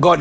God